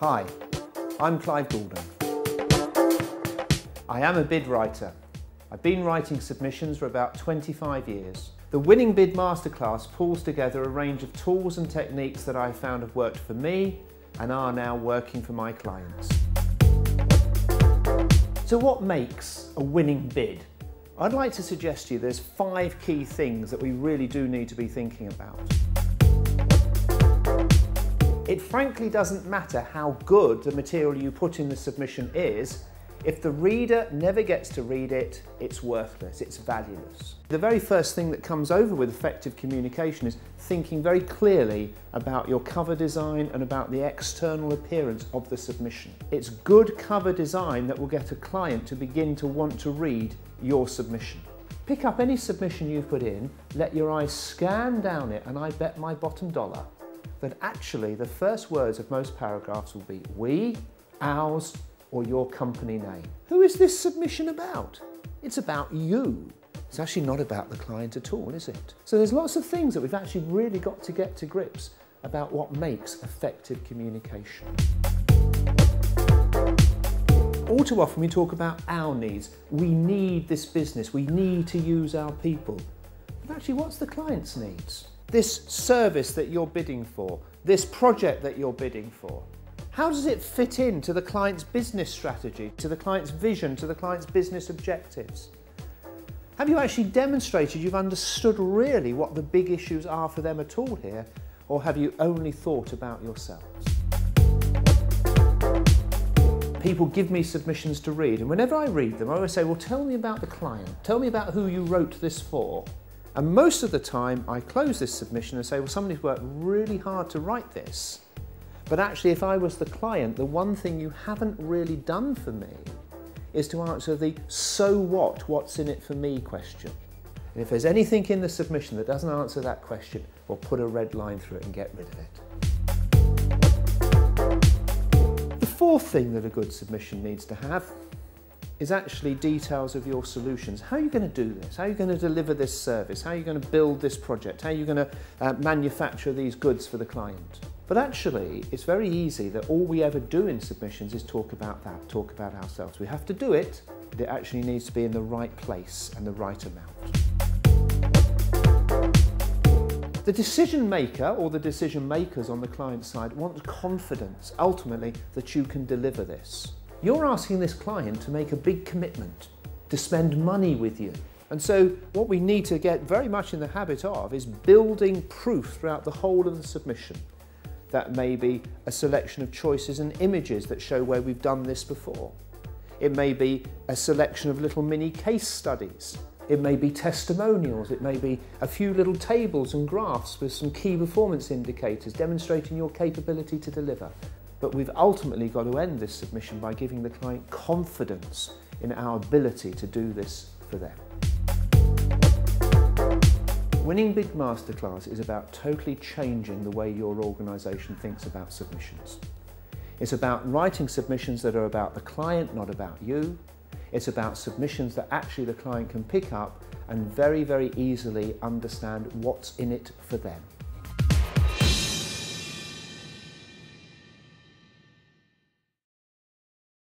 Hi, I'm Clive Goulden. I am a bid writer. I've been writing submissions for about 25 years. The Winning Bid Masterclass pulls together a range of tools and techniques that I've found have worked for me and are now working for my clients. So what makes a winning bid? I'd like to suggest to you there's five key things that we really do need to be thinking about. It frankly doesn't matter how good the material you put in the submission is, if the reader never gets to read it, it's worthless, it's valueless. The very first thing that comes over with effective communication is thinking very clearly about your cover design and about the external appearance of the submission. It's good cover design that will get a client to begin to want to read your submission. Pick up any submission you've put in, let your eyes scan down it, and I bet my bottom dollar that actually the first words of most paragraphs will be we, ours, or your company name. Who is this submission about? It's about you. It's actually not about the client at all, is it? So there's lots of things that we've actually really got to get to grips about what makes effective communication. All too often we talk about our needs. We need this business. We need to use our people. But actually, what's the client's needs? This service that you're bidding for, this project that you're bidding for, how does it fit into the client's business strategy, to the client's vision, to the client's business objectives? Have you actually demonstrated you've understood really what the big issues are for them at all here, or have you only thought about yourselves? People give me submissions to read, and whenever I read them, I always say, Well, tell me about the client, tell me about who you wrote this for. And most of the time, I close this submission and say, Well, somebody's worked really hard to write this but actually, if I was the client, the one thing you haven't really done for me is to answer the so what, what's in it for me question. And if there's anything in the submission that doesn't answer that question, well, put a red line through it and get rid of it. The fourth thing that a good submission needs to have is actually details of your solutions. How are you going to do this? How are you going to deliver this service? How are you going to build this project? How are you going to uh, manufacture these goods for the client? But actually, it's very easy that all we ever do in submissions is talk about that, talk about ourselves. We have to do it, but it actually needs to be in the right place and the right amount. The decision maker or the decision makers on the client side want confidence, ultimately, that you can deliver this. You're asking this client to make a big commitment, to spend money with you. And so what we need to get very much in the habit of is building proof throughout the whole of the submission. That may be a selection of choices and images that show where we've done this before. It may be a selection of little mini case studies. It may be testimonials. It may be a few little tables and graphs with some key performance indicators demonstrating your capability to deliver. But we've ultimately got to end this submission by giving the client confidence in our ability to do this for them. Winning Bid Masterclass is about totally changing the way your organisation thinks about submissions. It's about writing submissions that are about the client, not about you. It's about submissions that actually the client can pick up and very, very easily understand what's in it for them.